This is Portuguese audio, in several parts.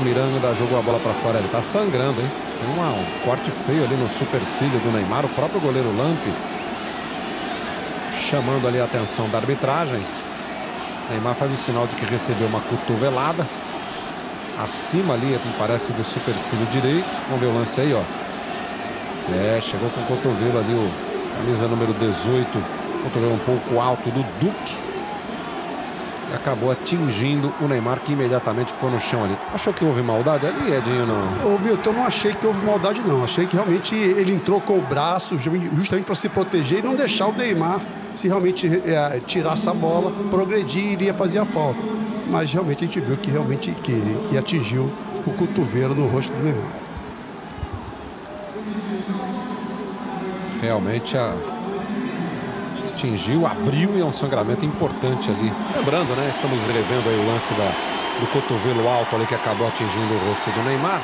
O Miranda jogou a bola para fora. Ele tá sangrando, hein? Tem uma, um corte feio ali no supercílio do Neymar. O próprio goleiro Lampe chamando ali a atenção da arbitragem. Neymar faz o sinal de que recebeu uma cotovelada. Acima ali, me parece, do supercílio direito. Vamos ver o lance aí, ó. É, chegou com o cotovelo ali, o camisa número 18. Cotovelo um pouco alto do Duque e acabou atingindo o Neymar, que imediatamente ficou no chão ali. Achou que houve maldade ali, Edinho? Não? Ô, Milton, eu não achei que houve maldade, não. Achei que realmente ele entrou com o braço justamente para se proteger e não deixar o Neymar, se realmente é, tirar essa bola, progredir, iria fazer a falta. Mas realmente a gente viu que realmente que, que atingiu o cotovelo no rosto do Neymar. Realmente a atingiu, abriu e é um sangramento importante ali. Lembrando, né? Estamos revendo aí o lance da, do cotovelo alto ali que acabou atingindo o rosto do Neymar.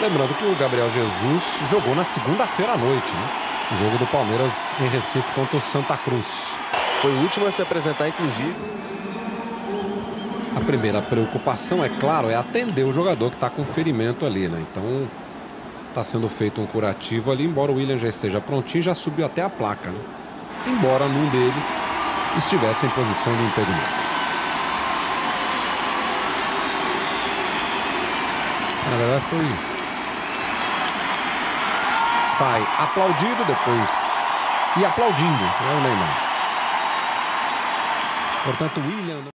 Lembrando que o Gabriel Jesus jogou na segunda-feira à noite, né? O jogo do Palmeiras em Recife contra o Santa Cruz. Foi o último a se apresentar, inclusive. A primeira preocupação, é claro, é atender o jogador que está com ferimento ali, né? Então, está sendo feito um curativo ali, embora o William já esteja prontinho, já subiu até a placa, né? Embora num deles estivesse em posição de impedimento. Na verdade foi sai aplaudido depois e aplaudindo né, o Neymar. Portanto, William